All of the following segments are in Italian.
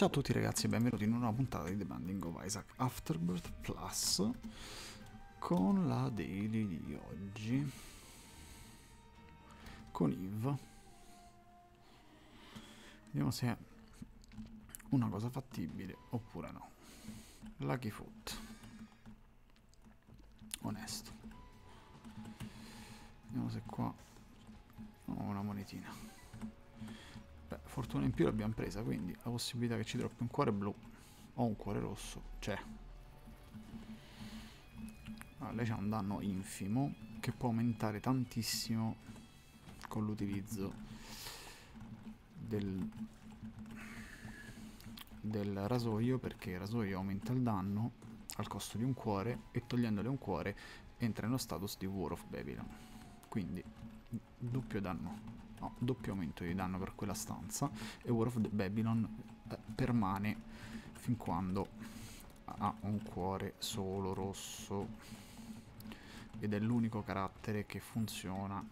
Ciao a tutti ragazzi e benvenuti in una nuova puntata di The Binding of Isaac Afterbirth Plus con la daily di oggi. Con Eve vediamo se è una cosa fattibile oppure no. Lucky Foot. Onesto. Vediamo se qua ho una monetina Beh, fortuna in più l'abbiamo presa, quindi la possibilità che ci droppi un cuore blu o un cuore rosso c'è. Allora, lei ha un danno infimo che può aumentare tantissimo con l'utilizzo del, del rasoio perché il rasoio aumenta il danno al costo di un cuore e togliendole un cuore entra nello status di War of Babylon. Quindi doppio danno no, doppio aumento di danno per quella stanza e War of the Babylon eh, permane fin quando ha un cuore solo rosso. Ed è l'unico carattere che funziona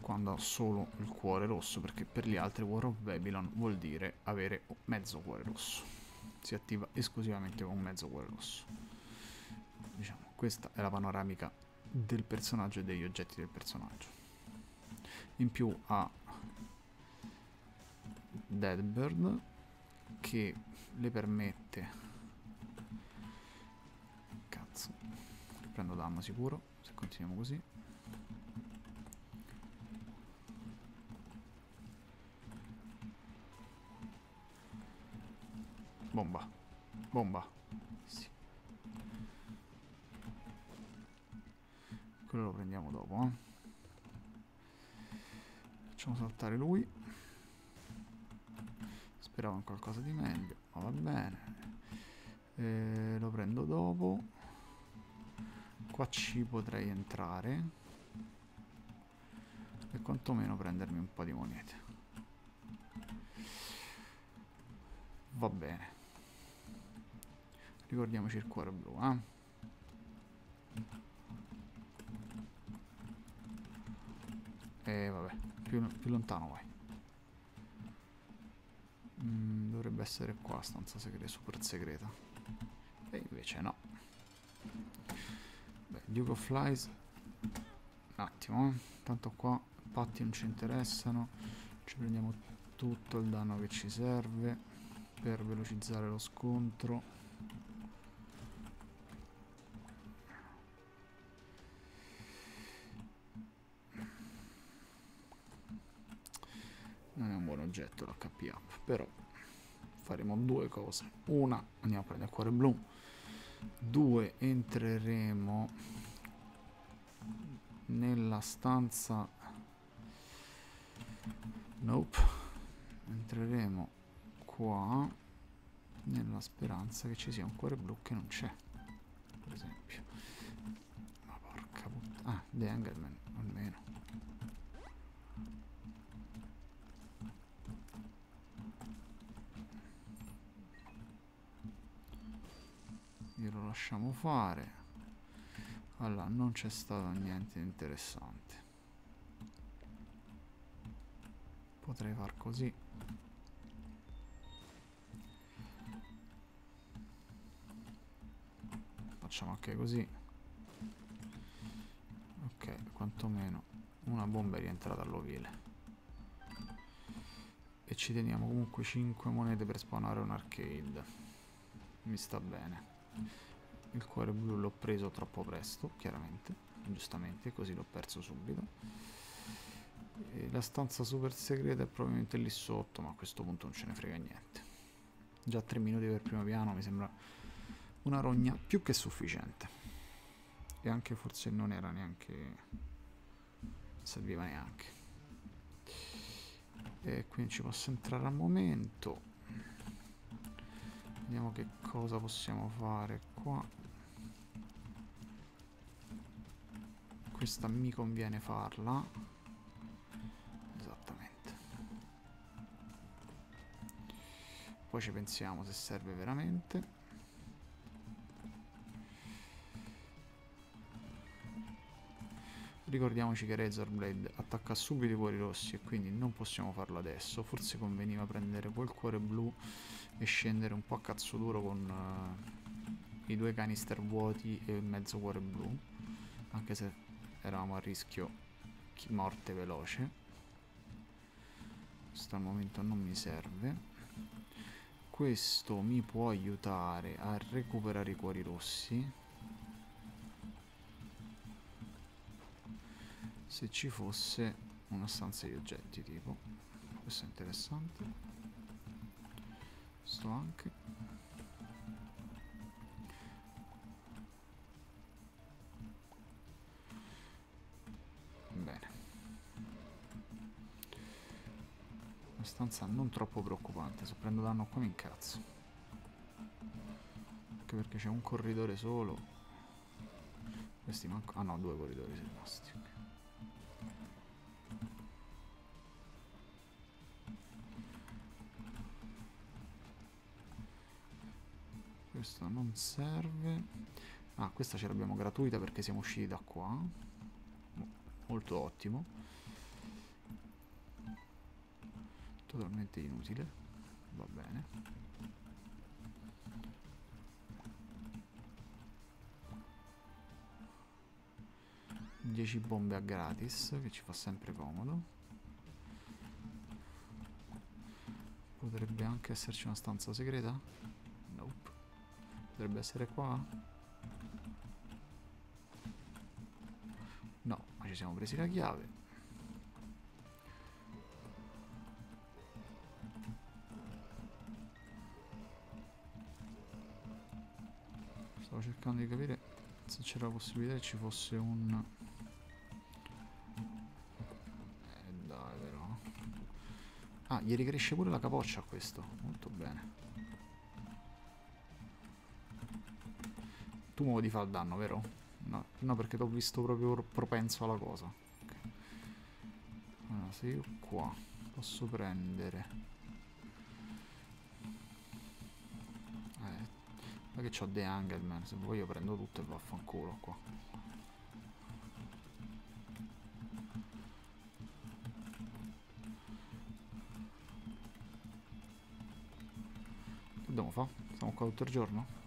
quando ha solo il cuore rosso perché per gli altri War of Babylon vuol dire avere mezzo cuore rosso. Si attiva esclusivamente con mezzo cuore rosso. Diciamo questa è la panoramica del personaggio e degli oggetti del personaggio in più ha Deadbird che le permette cazzo prendo danno sicuro se continuiamo così. Bomba bomba. Sì. quello lo prendiamo dopo eh Facciamo saltare lui. Speravo in qualcosa di meglio, ma va bene. Eh, lo prendo dopo. Qua ci potrei entrare. E quantomeno prendermi un po' di monete. Va bene. Ricordiamoci il cuore blu, eh. E vabbè, più, più lontano vai. Mm, dovrebbe essere qua, stanza segreta, super segreta. E invece no. Beh, Duke of Flies. Un attimo, eh. Tanto qua patti non ci interessano. Ci prendiamo tutto il danno che ci serve per velocizzare lo scontro. Oggetto l'HP up però faremo due cose. Una andiamo a prendere il cuore blu. Due entreremo nella stanza. Nope. Entreremo qua nella speranza che ci sia un cuore blu che non c'è per esempio. Ma porca puttana ah The Engelman almeno glielo lasciamo fare. Allora non c'è stato niente di interessante. Potrei far così. Facciamo anche così. Ok quantomeno una bomba è rientrata all'ovile. E ci teniamo comunque 5 monete per spawnare un arcade. Mi sta bene il cuore blu l'ho preso troppo presto chiaramente giustamente così l'ho perso subito. E la stanza super segreta è probabilmente lì sotto ma a questo punto non ce ne frega niente. Già 3 minuti per primo piano mi sembra una rogna più che sufficiente. E anche forse non era neanche serviva neanche. E quindi ci posso entrare al momento Vediamo che cosa possiamo fare qua. Questa mi conviene farla. Esattamente. Poi ci pensiamo se serve veramente. Ricordiamoci che Razorblade attacca subito i cuori rossi e quindi non possiamo farlo adesso. Forse conveniva prendere quel cuore blu e scendere un po' a cazzo duro con uh, i due canister vuoti e mezzo cuore blu. Anche se eravamo a rischio morte veloce. Questo al momento non mi serve. Questo mi può aiutare a recuperare i cuori rossi se ci fosse una stanza di oggetti tipo. Questo è interessante. Sto anche. Bene. Una stanza non troppo preoccupante se prendo danno qua mi incazzo. Anche perché c'è un corridore solo. Questi manco ah no due corridori sono rimasti Questo non serve. Ah, questa ce l'abbiamo gratuita perché siamo usciti da qua. Molto ottimo. Totalmente inutile. Va bene. Dieci bombe a gratis, che ci fa sempre comodo. Potrebbe anche esserci una stanza segreta? Dovrebbe essere qua? No, ma ci siamo presi la chiave. Stavo cercando di capire se c'era la possibilità che ci fosse un... Eh dai però... Ah, gli ricresce pure la capoccia a questo. Molto bene. Tu muovo di fare danno, vero? No, no perché ti ho visto proprio propenso alla cosa. Okay. Allora, se io qua posso prendere... Eh, ma che ho The Angelman, se vuoi io prendo tutto e vaffanculo qua. Che dobbiamo fare? Stiamo qua tutto il giorno?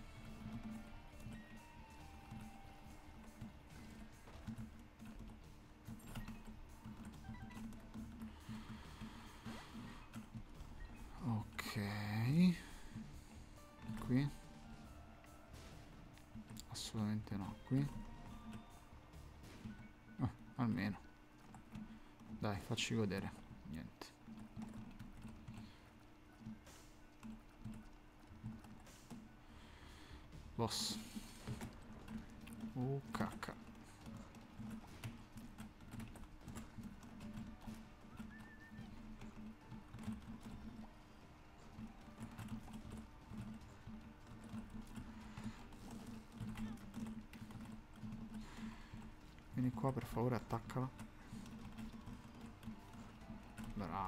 Facci godere. Niente. Boss. Oh cacca. Vieni qua per favore, attaccala.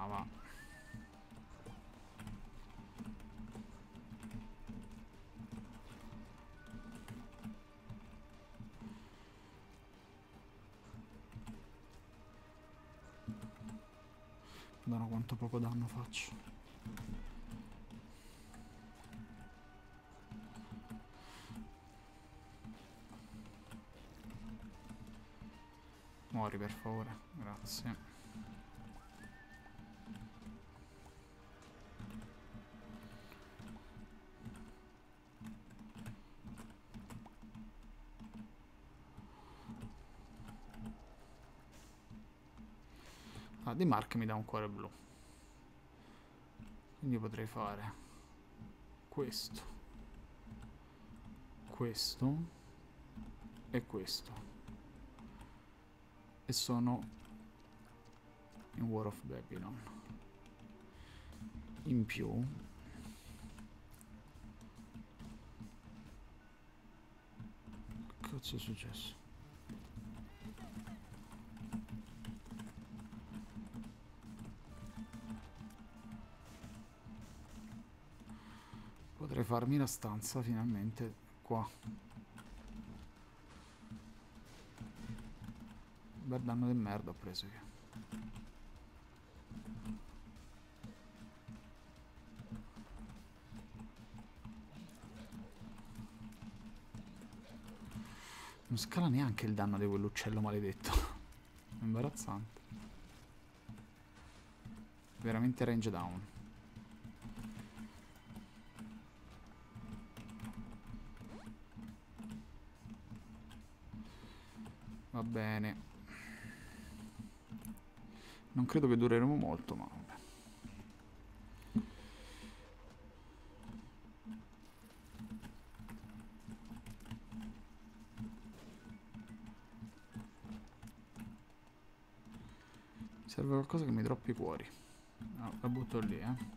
Brava. Guarda quanto poco danno faccio. Muori per favore, grazie. Di Mark mi dà un cuore blu. Quindi potrei fare questo questo e questo. E sono in War of Babylon. In più che cazzo è successo farmi la stanza finalmente qua. bel danno di merda ho preso io. Non scala neanche il danno di quell'uccello maledetto. Imbarazzante. Veramente range down. Bene. Non credo che dureremo molto, ma vabbè. Serve qualcosa che mi droppi cuori. No, la butto lì, eh.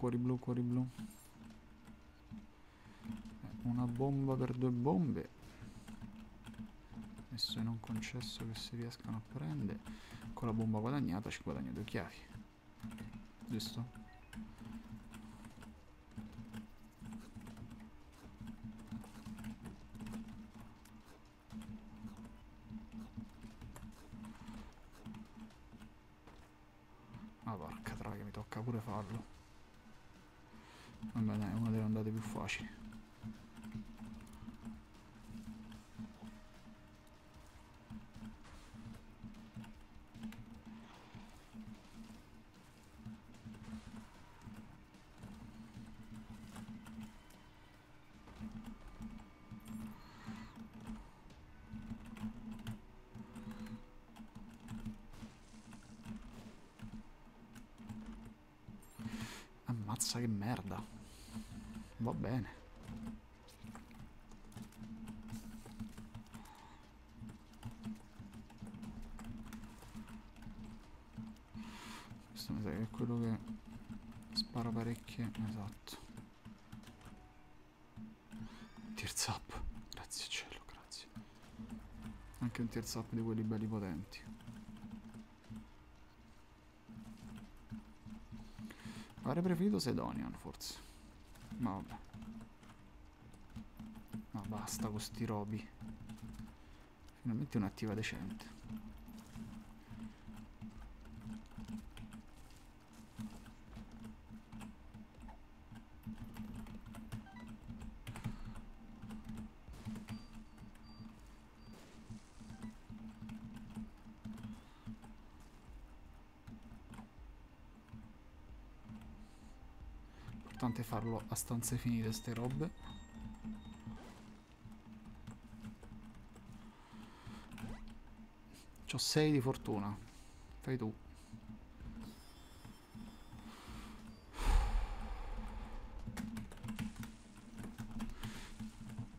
Cuori blu, cuori blu, blu. Una bomba per due bombe. Adesso è non concesso che si riescano a prendere. Con la bomba guadagnata ci guadagno due chiavi. Giusto? Ah porca troia, mi tocca pure farlo. Vabbè dai, una delle andate più facili. Ammazza che merda. Va bene. Questo mi sa che è quello che spara parecchie. Esatto. Tears up. Grazie cielo, grazie. Anche un tears up di quelli belli potenti. Avrei preferito Sedonian forse. Ma vabbè. Ma basta con sti robi. Finalmente un'attiva decente. Farlo a stanze finite ste robe. C'ho 6 di fortuna. Fai tu.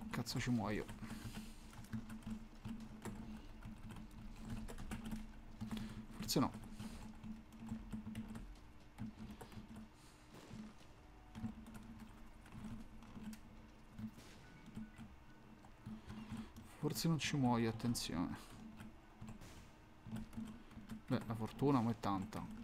Cazzo ci muoio. Forse non ci muoio, attenzione. Beh, la fortuna mo è tanta.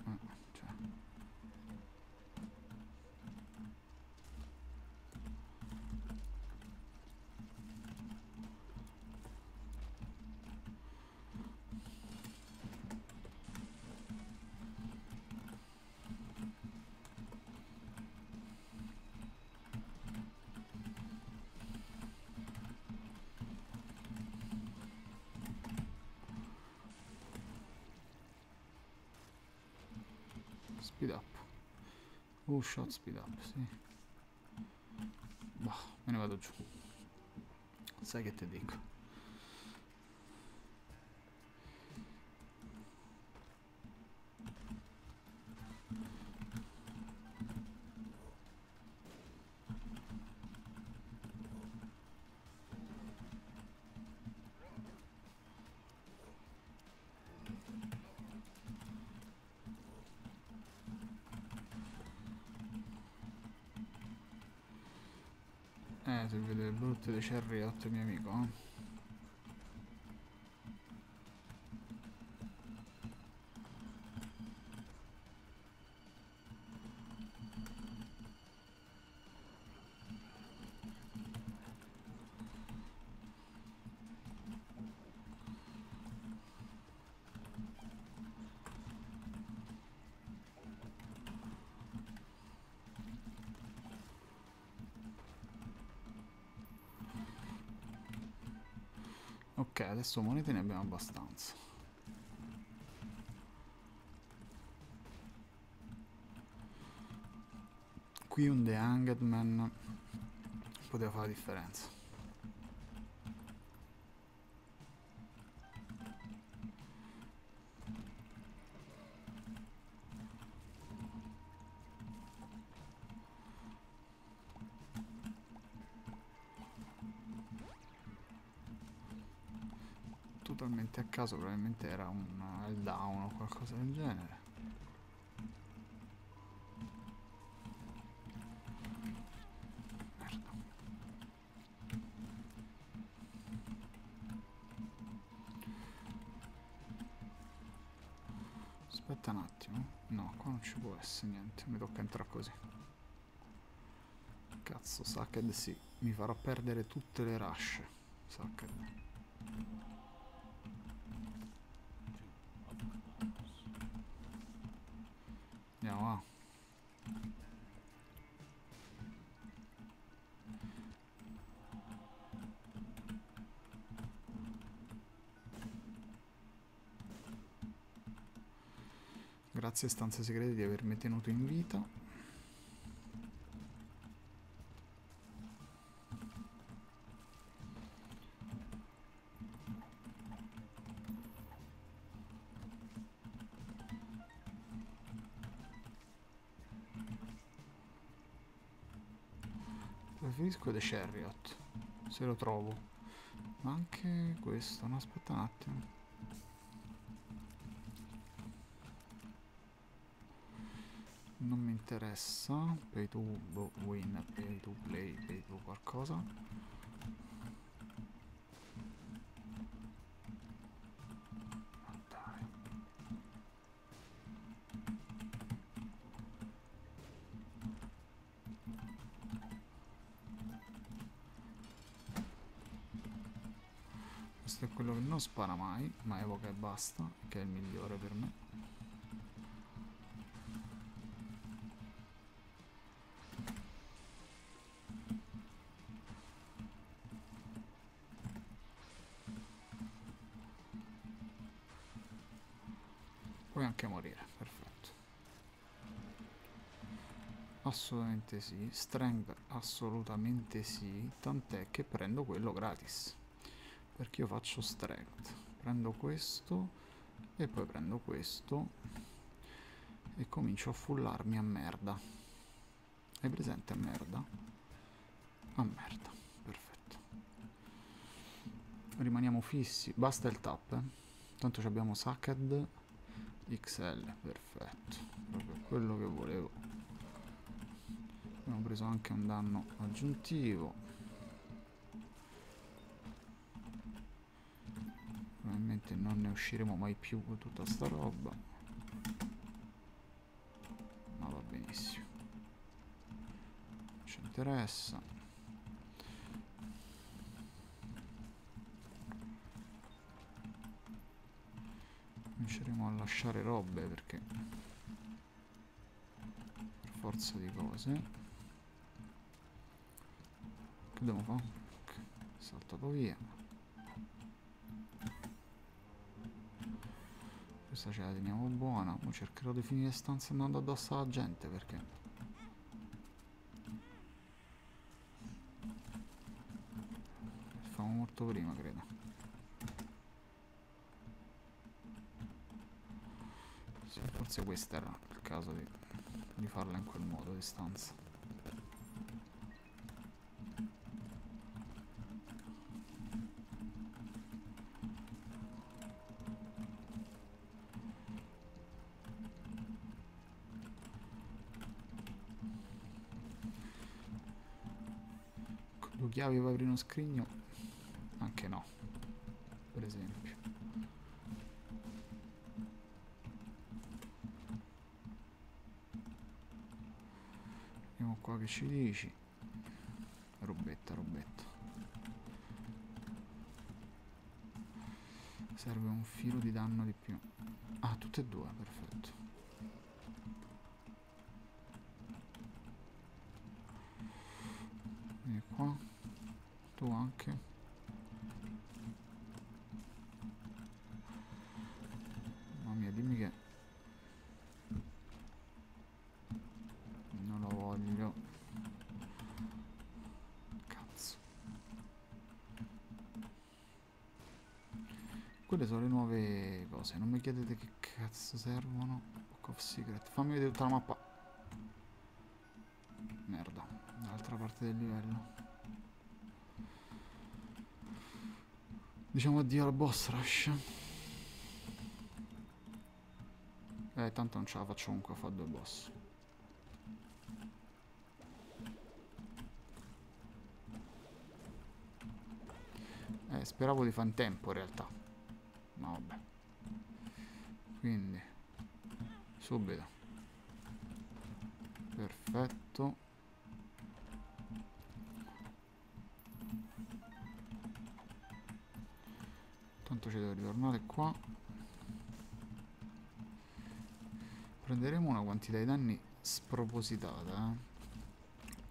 Speed up. Oh, shot speed up, sì. Bah, me ne vado giù. Sai che ti dico. Dei Chariot, mio amico, Ok, adesso monete ne abbiamo abbastanza. Qui un The Hanged Man poteva fare la differenza. Totalmente a caso, probabilmente era un down o qualcosa del genere. Aspetta un attimo. No, qua non ci può essere niente, mi tocca entrare così. Cazzo, Sacked sì, mi farà perdere tutte le rush. Sacked. Grazie stanze segrete di avermi tenuto in vita. Preferisco The Chariot, se lo trovo. Ma anche questo, no aspetta un attimo. non mi interessa pay to win pay to play pay to qualcosa non spara mai ma evoca e basta che è il migliore per me Assolutamente sì. Strength assolutamente sì. Tant'è che prendo quello gratis. Perché io faccio strength. Prendo questo e poi prendo questo e comincio a fullarmi a merda. Hai presente a merda? A merda, perfetto. Rimaniamo fissi. Basta il tap, eh. Tanto abbiamo Sacked XL, perfetto. Proprio quello che volevo abbiamo preso anche un danno aggiuntivo probabilmente non ne usciremo mai più con tutta sta roba ma va benissimo ci interessa cominceremo a lasciare robe perché per forza di cose che devo fare? Saltato via. Questa ce la teniamo buona. Ora cercherò di finire stanze andando addosso alla gente perché... Famo molto prima, credo. Forse questo era il caso di, di farla in quel modo di stanza. Chiavi per aprire uno scrigno? Anche no, per esempio. Vediamo qua che ci dici. Robetta, robetta. Serve un filo di danno di più. Ah, tutte e due, perfetto. E qua tu anche Quelle sono le nuove cose, non mi chiedete che cazzo servono. Book of Secret. Fammi vedere tutta la mappa. Merda, dall'altra parte del livello. Diciamo addio al boss rush. Eh, tanto non ce la faccio comunque a fare due boss. Eh, speravo di fare in tempo in realtà. Quindi, subito. Perfetto. Tanto ci devo ritornare qua. Prenderemo una quantità di danni spropositata, eh.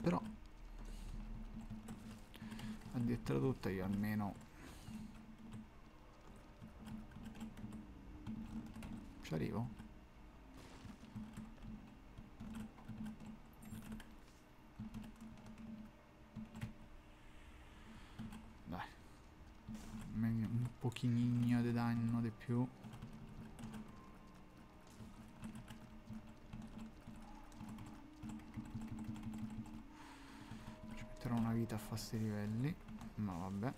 Però, a dirtela tutta, io almeno Ci arrivo? Dai. Un pochino di danno di più. Ci metterò una vita a fare sti livelli. Ma vabbè.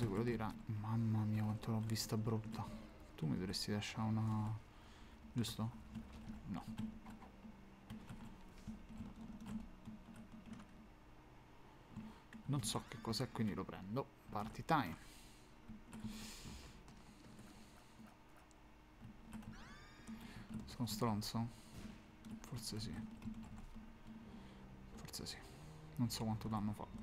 Sei quello di Ra... Mamma mia quanto l'ho vista brutta. Tu mi dovresti lasciare una... Giusto? No. Non so che cos'è quindi lo prendo. Party time. Sono stronzo? Forse sì. Forse sì. Non so quanto danno fa.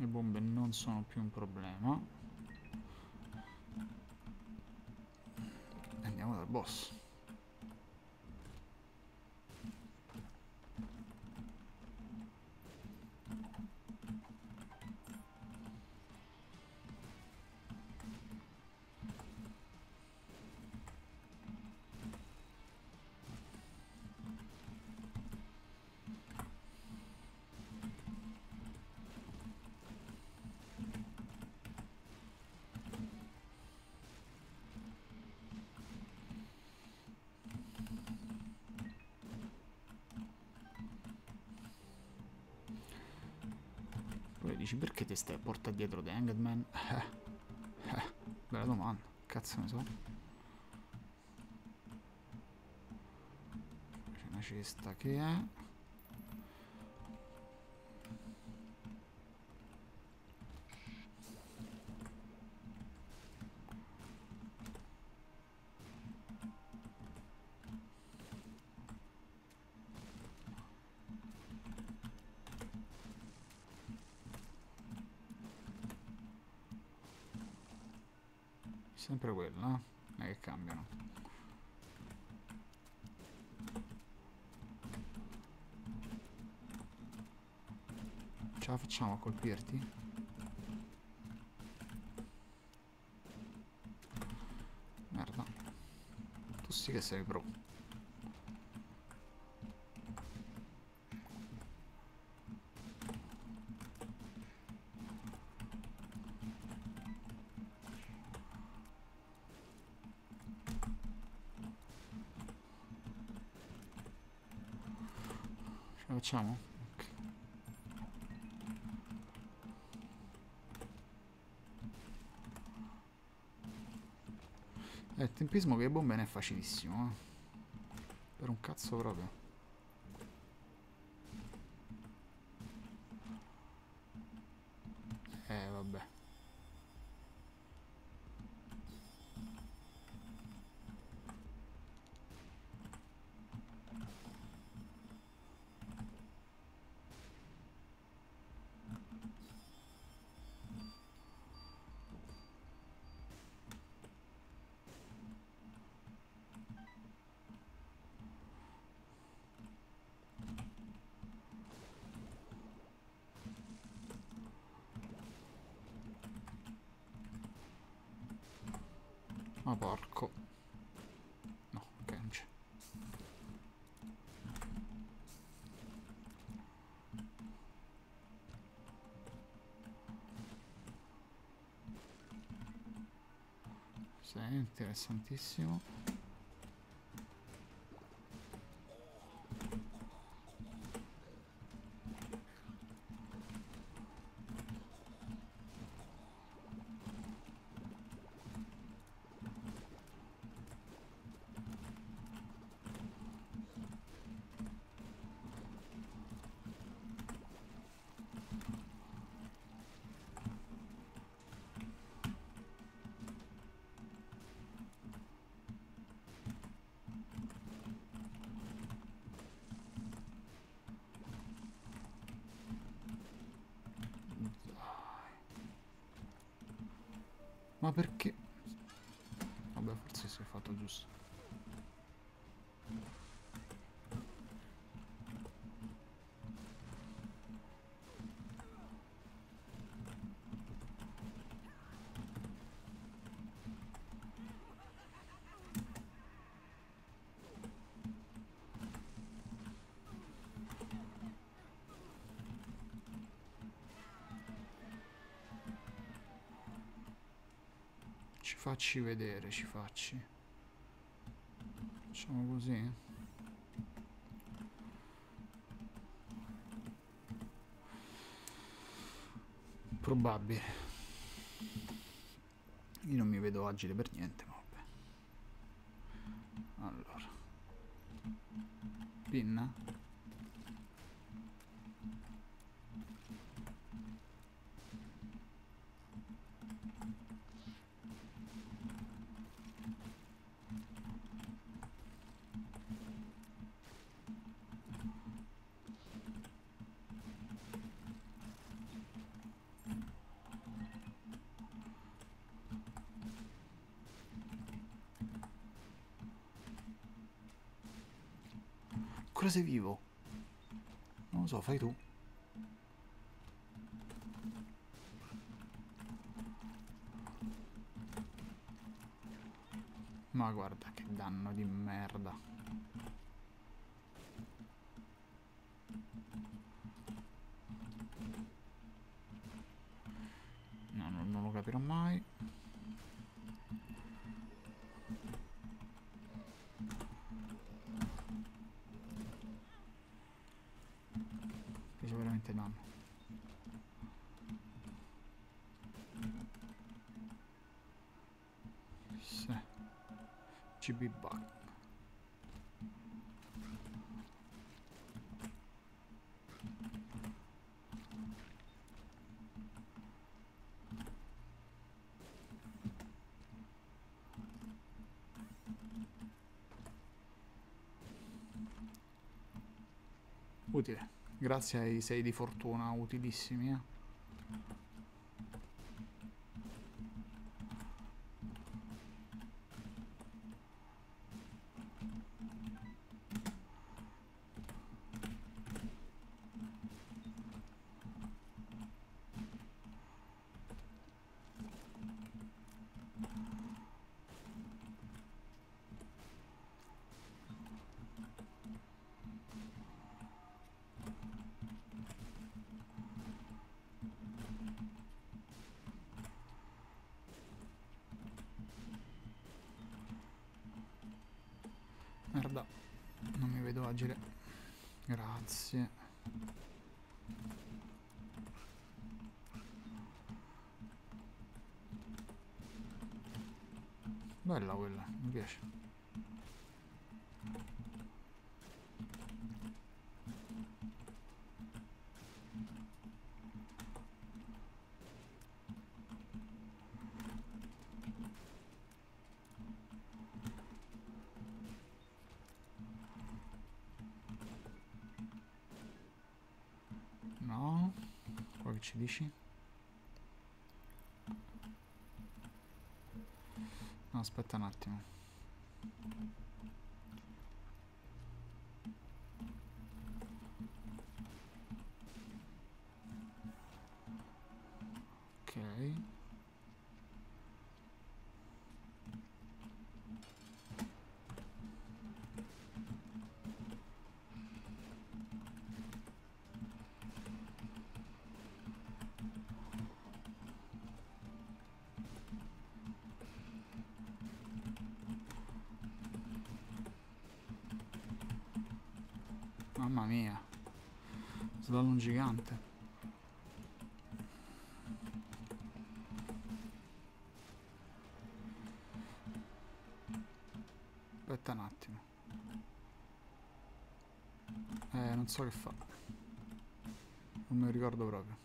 Le bombe non sono più un problema. Andiamo dal boss. Dici perché ti stai a portare dietro The Hangman? Eh, eh, bella domanda, cazzo ne so. C'è una cesta che è... Sempre quello, no? Non è che cambiano. Ce la facciamo a colpirti? Merda. Tu sì che sei pro. Facciamo? Okay. Eh, il tempismo che bombe ne è facilissimo, eh. Per un cazzo proprio. Interessantissimo. Ma perché? Vabbè, forse si è fatto giusto. Facci vedere, ci facci. Facciamo così. Probabile. Io non mi vedo agile per niente, ma vabbè. Allora. Pinna. Ancora sei vivo? Non lo so, fai tu. Ma guarda che danno di merda. Veramente danno. Sì. CB bug. Utile. Grazie ai 6 di fortuna, utilissimi. Eh. Bella quella, mi piace. No, qua che ci dici? Aspetta un attimo. Slalom gigante. Aspetta un attimo. Eh, non so che fa. Non me lo ricordo proprio.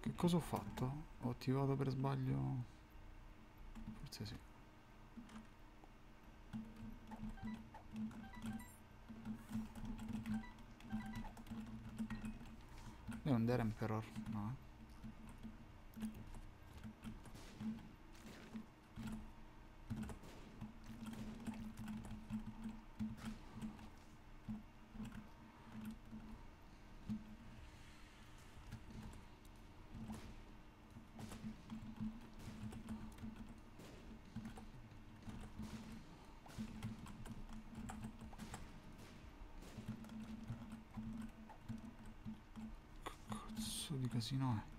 Che cosa ho fatto? Ho attivato per sbaglio... Forse sì. Emperor, no? Cazzo di casino è?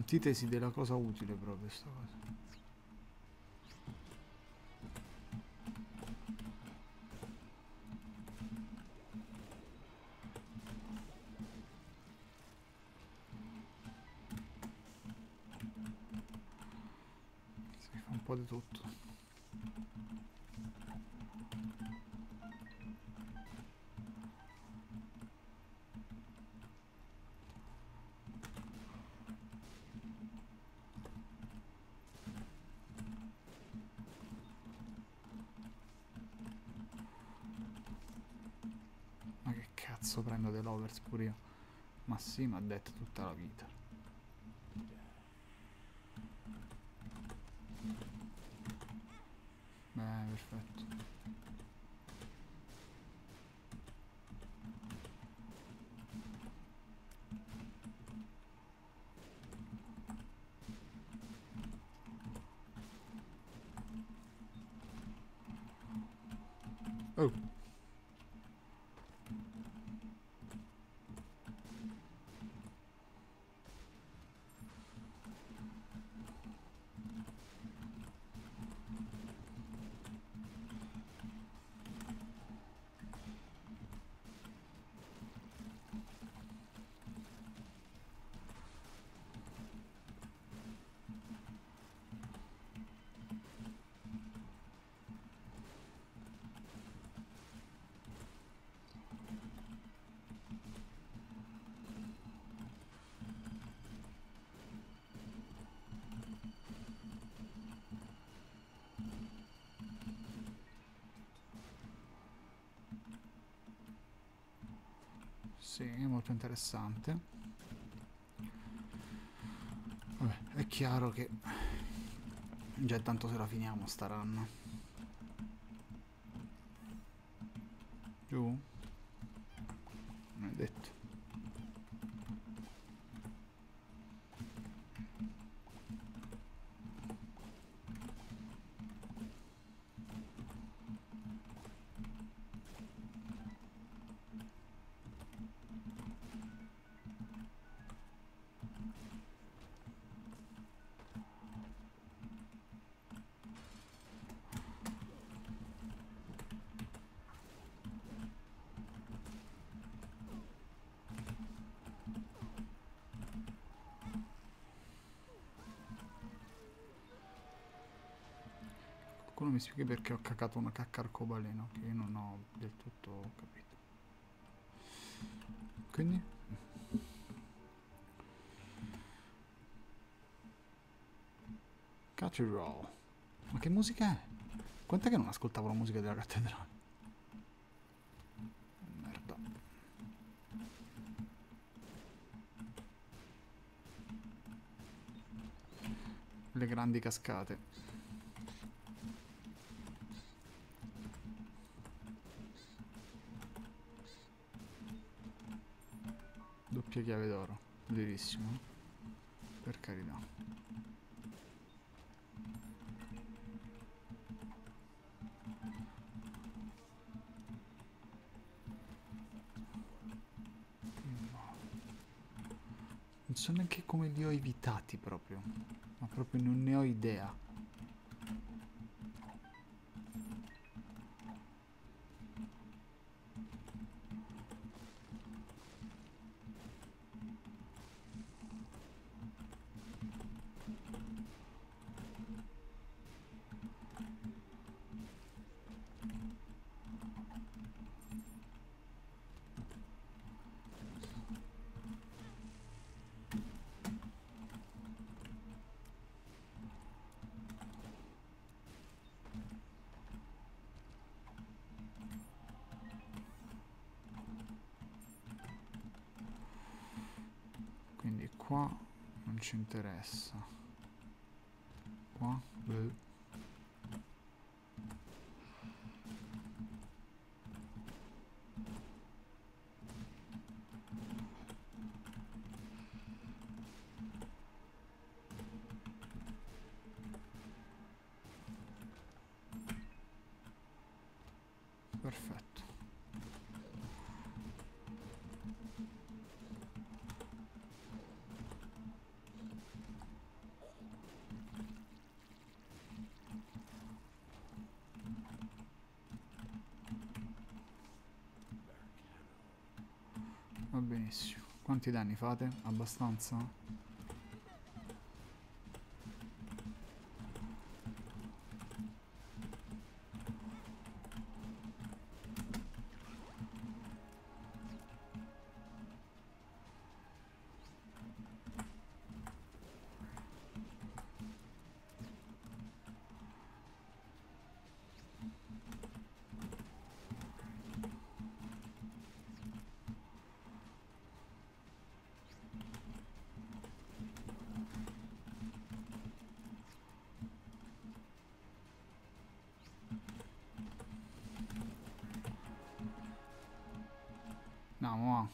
L'antitesi della cosa utile proprio sta cosa. Si fa un po' di tutto. Cazzo prendo dell'overs pure io? Ma sì, ma ha detto tutta la vita. Beh, perfetto. Oh. Sì, è molto interessante. Vabbè, è chiaro che già tanto se la finiamo sta run. Giù? Spieghi perché ho cacato una cacca arcobaleno, che io non ho del tutto capito. Quindi? Roll. Ma che musica è? Quant'è che non ascoltavo la musica della cattedrale? Le grandi cascate. Doppia chiave d'oro, verissimo. Per carità. Non so neanche come li ho evitati proprio, ma proprio non ne ho idea. Qua non ci interessa qua Beh. Quanti danni fate? Abbastanza? No, ma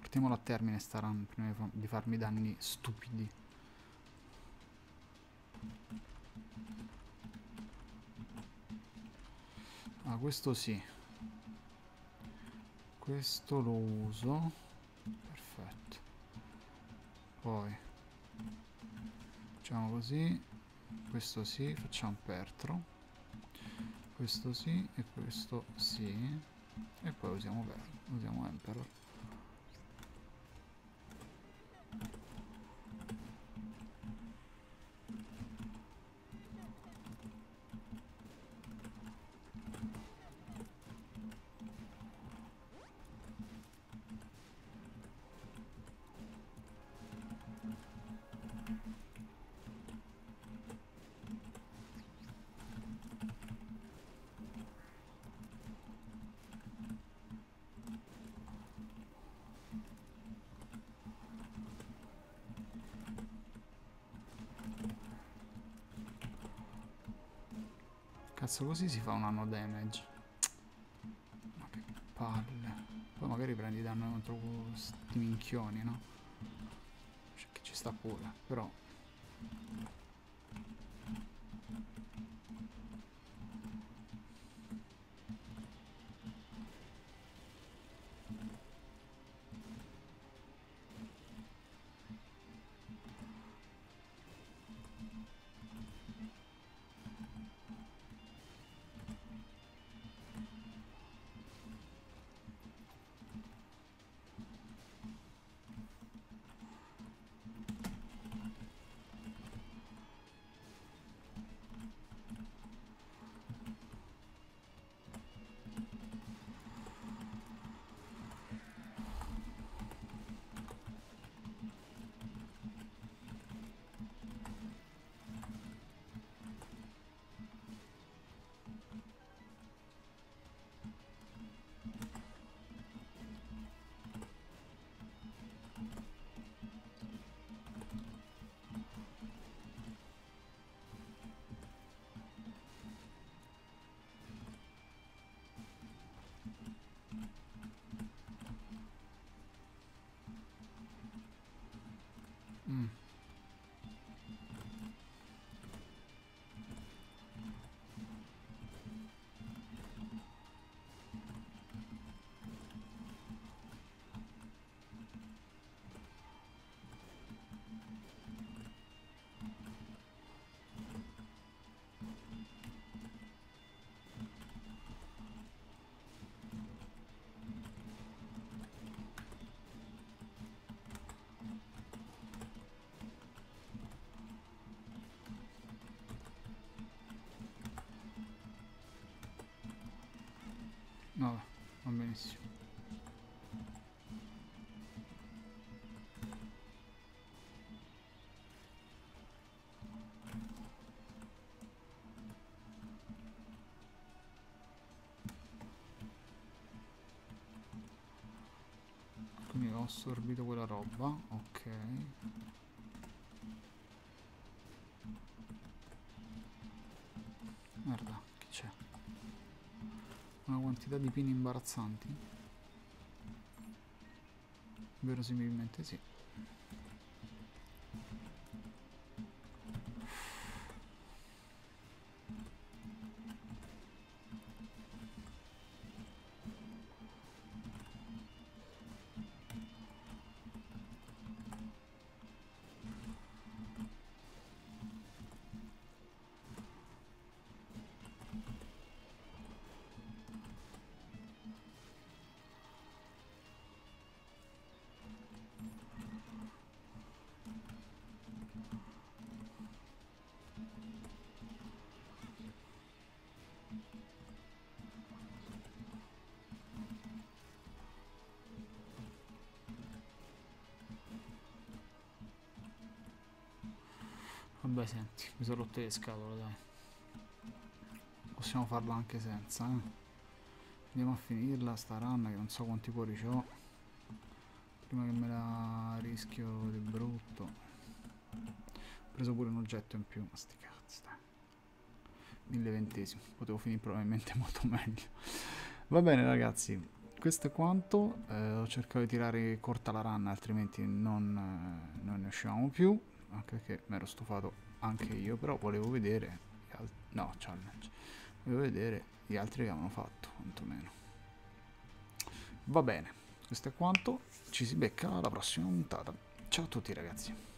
portiamolo a termine sta run prima di farmi danni stupidi. Ah, questo sì. Questo lo uso. Perfetto. Poi facciamo così. Questo sì, facciamo pertro. Questo sì e questo sì. E poi usiamo, usiamo Emperor. Cazzo così si fa un anno damage. Ma che palle. Poi magari prendi danno contro questi minchioni no? Cioè che ci sta pure Però Mm. Benissimo. Quindi ho assorbito quella roba, ok. Quantità di pini imbarazzanti? Verosimilmente sì. Vabbè senti, mi sono rotte le scatole dai. Possiamo farla anche senza, eh. Andiamo a finirla sta run che non so quanti cuori ho. Prima che me la rischio di brutto. Ho preso pure un oggetto in più, ma sti cazzi dai. 1020 potevo finire probabilmente molto meglio. Va bene ragazzi, questo è quanto. Eh, ho cercato di tirare corta la run, altrimenti non, eh, non ne uscivamo più anche perché mi ero stufato anche io, però volevo vedere, no, challenge, volevo vedere gli altri che avevano fatto, quantomeno. Va bene, questo è quanto, ci si becca alla prossima puntata. Ciao a tutti ragazzi.